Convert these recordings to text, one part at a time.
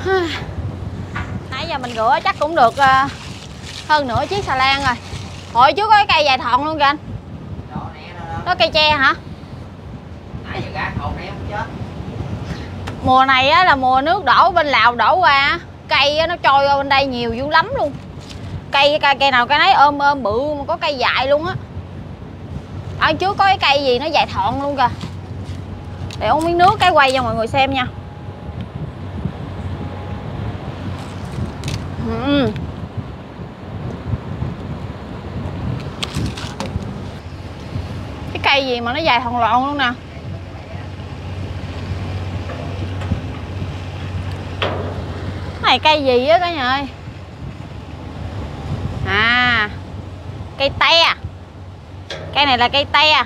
nãy giờ mình rửa chắc cũng được ờ, hơn nửa chiếc xà lan rồi. Hồi trước có cái cây dài thọn luôn kìa anh. Đó né đó đó đó cây tre hả? Nãy giờ gác hồn né không chết. Mùa này á là mùa nước đổ bên lào đổ qua cây á, nó trôi qua bên đây nhiều dữ lắm luôn. Cây cây, cây nào cây nấy ôm ôm bự mà có cây dại luôn á. Ở trước có cái cây gì nó dài thọn luôn kìa. Để uống miếng nước cái quay cho mọi người xem nha ừ. cái cây gì mà nó dài thòn lọn luôn nè? Này cây gì á cả nhà ơi? À cây te. Cây này là cây te.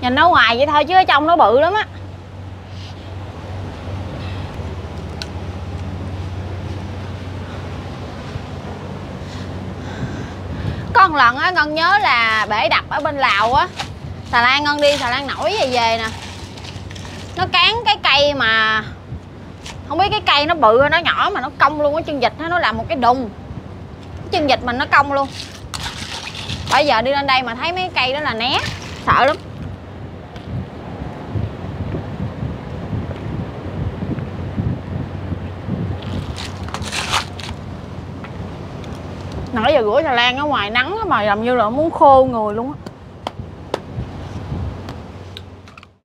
Nhìn nó ngoài vậy thôi chứ ở trong nó bự lắm á. Có một lần á, ngân nhớ là bể đập ở bên lào á. Xà lan ngân đi, xà lan nổi về về nè. Nó cán cái cây mà, không biết cái cây nó bự nó nhỏ mà nó cong luôn cái chân vịt nó nó làm một cái đùng. Cái chân vịt mình nó cong luôn. Bây giờ đi lên đây mà thấy mấy cây đó là né, sợ lắm. Nãy giờ rửa xà lan ở ngoài nắng mà làm như là muốn khô người luôn á.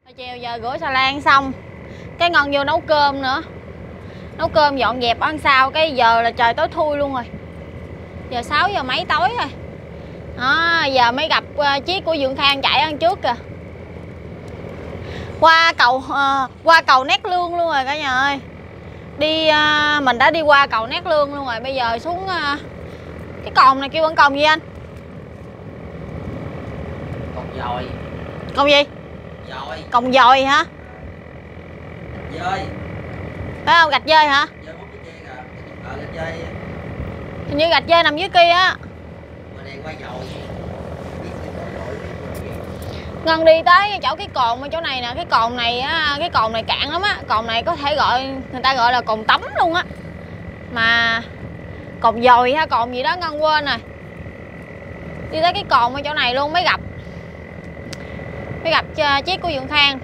Thôi chiều giờ rửa xà lan xong cái ngon vô nấu cơm nữa. Nấu cơm dọn dẹp ăn sao cái giờ là trời tối thui luôn rồi. Giờ 6 giờ mấy tối rồi. Đó, giờ mới gặp ờ, uh, chiếc của Dương Khang chạy ăn trước kìa. Qua cầu uh, qua cầu nét lương luôn rồi cả nhà ơi. Đi uh, mình đã đi qua cầu nét lương luôn rồi bây giờ xuống uh, cái còng này kêu bằng còng gì anh? Còn dòi. Còng gì? Dòi. Còng dòi hả? Dơi phải không? Gạch dơi hả? Dơi múc cái kia kìa. Ờ lên dơi hình như gạch dơi nằm dưới kia á. Mà đèn quay dòi. Ngân đi tới chỗ cái cồn ở chỗ này nè. Cái cồn này á, cái cồn này cạn lắm á. Cồn này có thể gọi, người ta gọi là cồn tắm luôn á. Mà cồn dồi ha, cồn gì đó Ngân quên rồi. Đi tới cái cồn ở chỗ này luôn mới gặp. Mới gặp ờ, chiếc của Dượng Khang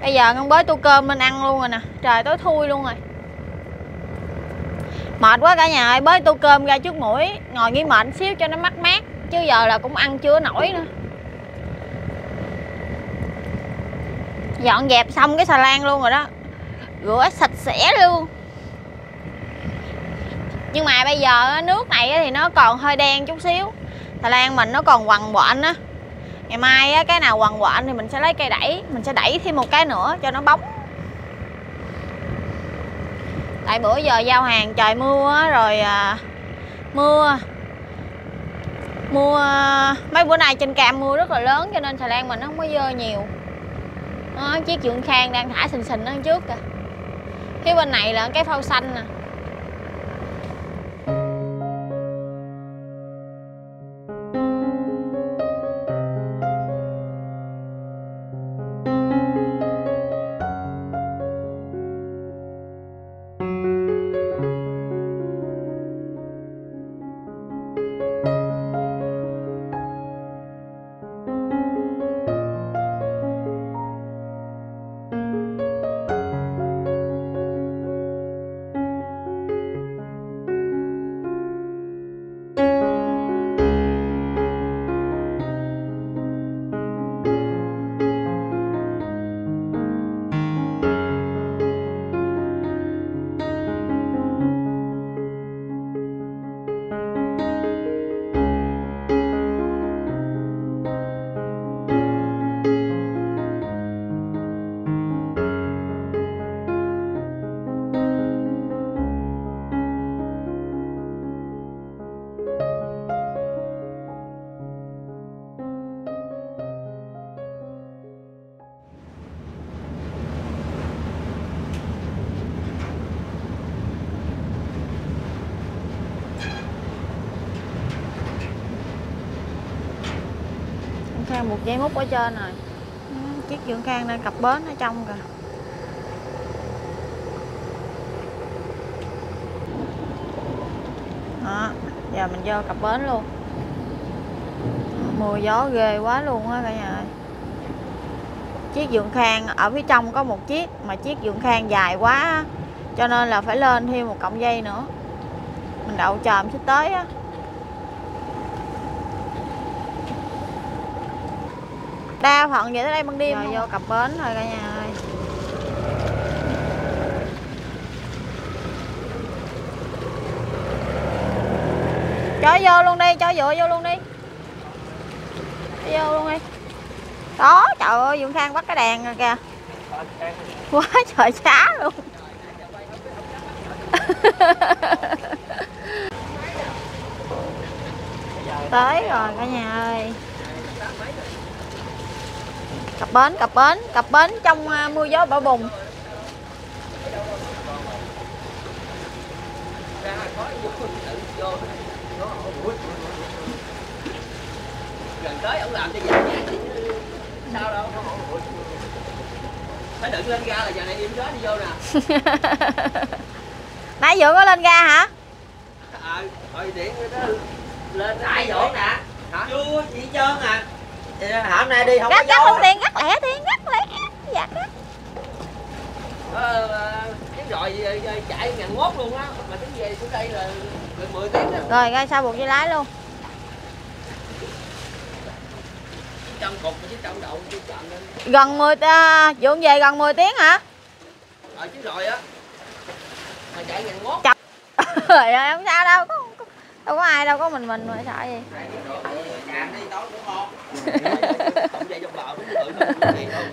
Bây giờ Ngân bới tô cơm lên ăn luôn rồi nè. Trời tối thui luôn rồi. Mệt quá cả nhà ơi, bới tô cơm ra trước mũi Ngồi nghỉ mệt xíu cho nó mát mát Chứ giờ là cũng ăn chưa nổi nữa. Dọn dẹp xong cái xà lan luôn rồi đó. Rửa sạch sẽ luôn nhưng mà bây giờ nước này thì nó còn hơi đen chút xíu. Xà lan mình nó còn quằn quện á. Ngày mai á, cái nào quằn quện thì mình sẽ lấy cây đẩy mình sẽ đẩy thêm một cái nữa cho nó bóng. Tại bữa giờ giao hàng trời mưa á, rồi à, mưa mưa mấy bữa nay trên cam mưa rất là lớn cho nên xà lan mình nó không có dơ nhiều. Đó, chiếc dưỡng khang đang thả sình sình ở trước kìa. Phía bên này là cái phao xanh nè. à. khang một dây mút ở trên rồi. Ừ, chiếc dưỡng khang đang cặp bến ở trong kìa. Đó, giờ mình vô cặp bến luôn. Mưa gió ghê quá luôn á cả nhà chiếc dưỡng khang ở phía trong có một chiếc, mà chiếc dưỡng khang dài quá cho nên là phải lên thêm một cọng dây nữa. Mình đậu chòm chút tới á. Đa phần vậy tới đây ban đêm rồi vô cặp bến thôi cả nhà ơi. Cho vô luôn đi cho dựa vô luôn đi. Cho vô luôn đi. Đó trời ơi dương khang bắt cái đèn rồi kìa. Quá trời xá luôn. Tới rồi cả nhà ơi cặp bến cặp bến cặp bến trong à, mưa gió bão bùng. Gần tới ông làm cho dài nhạc sao đâu phải đừng lên ga là giờ này đi đó đi vô nè. Nãy vừa có lên ga hả? Ờ thôi điện đó lên. Tại chỗ nè. Hả chưa chị trơn à Ờ, hôm nay đi không gắt có không vô tiền gắt lẻ tiền gắt lẻ dạ gắt. Ờ, ờ, cái rồi ờ, ờ, chạy ngàn mốt luôn á. Mà tính về xuống đây là gần 10 tiếng đó rồi ra sao buộc dây lái luôn. Trong cục trong đậu chứ chậm lên gần 10 à, dượng về gần 10 tiếng hả? Ờ chứ rồi á. Mà chạy ngàn mốt. Trời ơi không sao đâu có, có, đâu có ai đâu có mình mình mà sợ gì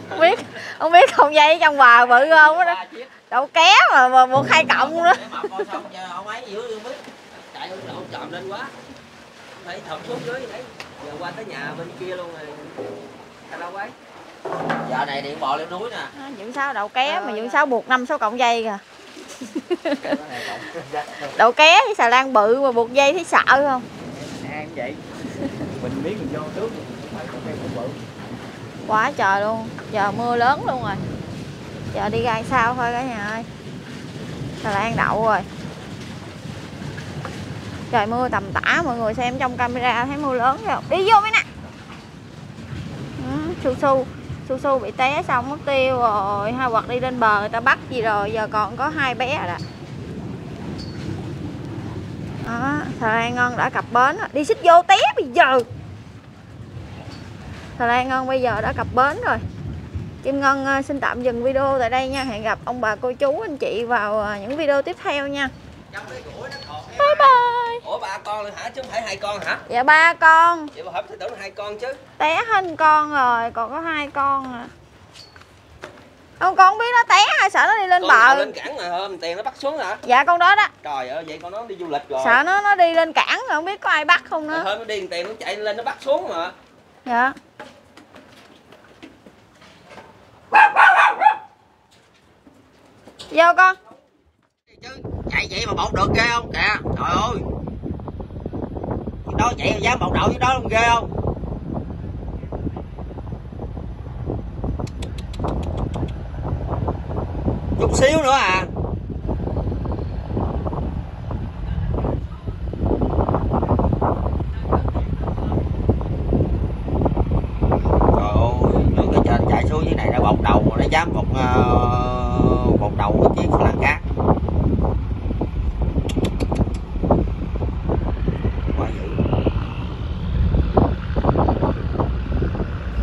Không biết không biết không dây trong bờ bự không đó. Đâu ké mà, mà một hai cộng biết. Chạy đậu chậm lên quá. Thấy thật xuống dưới đấy. Giờ qua tới nhà bên kia luôn rồi. Sao đâu ấy? Giờ này điện bò leo núi nè. À, dưỡng sao đậu ké mà dưỡng sao buộc năm sáu cộng dây kìa. Đậu ké với xà lan bự mà buộc dây thấy sợ không? Ăn vậy mình biết mình vô trước. Phải có cây cũng bự quá trời luôn. Giờ mưa lớn luôn rồi. Giờ đi ra sao thôi cả nhà ơi. Xà ăn đậu rồi? Trời mưa tầm tã mọi người xem trong camera thấy mưa lớn không đi vô mấy nè. Ừ, su su. Su su bị té xong mất tiêu rồi. Hay hoặc đi lên bờ người ta bắt gì rồi. Giờ còn có hai bé rồi đó đó xà lan ngon đã cập bến rồi. đi xích vô té bây giờ. Xà lan ngon bây giờ đã cập bến rồi. Kim Ngân ờ, xin tạm dừng video tại đây nha. Hẹn gặp ông bà cô chú anh chị vào ờ, những video tiếp theo nha. Bye bye. Ủa ba con luôn hả? Chứ không phải hai con hả? Dạ ba con. Vậy mà hấp thì tưởng là hai con chứ. Té hết con rồi Còn có hai con à Ông con không biết nó té hay sợ nó đi lên con bờ. lên cảng mà hôm tiền nó bắt xuống hả? Dạ con đó đó. Trời ơi vậy con nó đi du lịch rồi. Sợ nó nó đi lên cảng rồi không biết có ai bắt không nữa. Hôm nó đi tiền nó chạy lên nó bắt xuống mà. Dạ. Vô con. Chứ chạy vậy mà bột được ghê không? Kìa trời ơi. Đó chạy mà dám bột đậu với đó không ghê không chút xíu nữa à. Trời ơi những cái trên chạy xuống dưới này đã bọc đầu nó dám bọc ờ, uh, bột đầu cái chiếc làng cát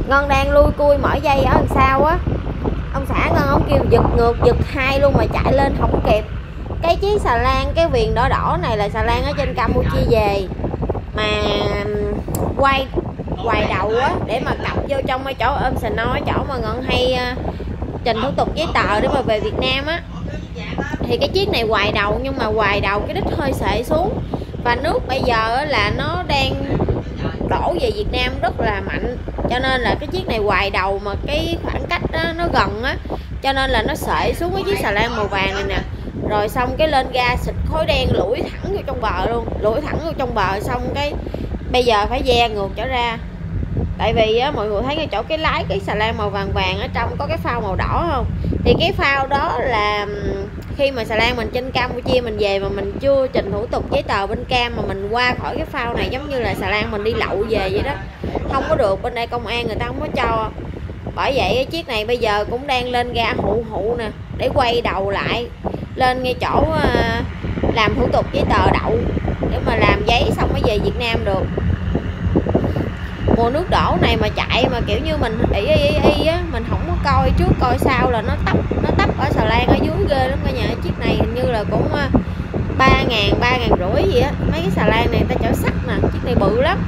Ngân đang lui cui mở dây ở đằng sau á? Ông kêu giật ngược giật hai luôn mà chạy lên không kịp. Cái chiếc xà lan cái viền đỏ đỏ này là xà lan ở trên Campuchia về. Mà quay quay đầu á để mà cặp vô trong cái chỗ ôm xà nói chỗ mà ngọn hay ờ, trình thủ tục giấy tờ để mà về Việt Nam á. Thì cái chiếc này hoài đầu nhưng mà hoài đầu cái đít hơi sệ xuống. Và nước bây giờ là nó đang đổ về Việt Nam rất là mạnh. Cho nên là cái chiếc này hoài đầu mà cái khoảng cách đó, nó gần á cho nên là nó sệ xuống cái chiếc xà lan màu vàng này nè. Rồi xong cái lên ga xịt khói đen lủi thẳng vô trong bờ luôn. Lủi thẳng vô trong bờ xong cái bây giờ phải ve ngược trở ra. Tại vì á, mọi người thấy cái chỗ cái lái cái xà lan màu vàng vàng ở trong có cái phao màu đỏ không? Thì cái phao đó là khi mà xà lan mình trên Campuchia mình về mà mình chưa trình thủ tục giấy tờ bên Cam mà mình qua khỏi cái phao này giống như là xà lan mình đi lậu về vậy đó. Không có được, bên đây công an người ta không có cho bởi vậy cái chiếc này bây giờ cũng đang lên ga hụ hụ nè để quay đầu lại lên ngay chỗ ờ, làm thủ tục giấy tờ đậu để mà làm giấy xong mới về Việt Nam được. Mùa nước đổ này mà chạy mà kiểu như mình ý y y, á mình không có coi trước coi sau là nó tấp nó tấp ở xà lan ở dưới ghê lắm cả nhà. Chiếc này hình như là cũng ờ, ba ngàn ba ngàn rưỡi gì á. Mấy cái xà lan này người ta chở sắt nè chiếc này bự lắm.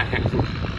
my hand.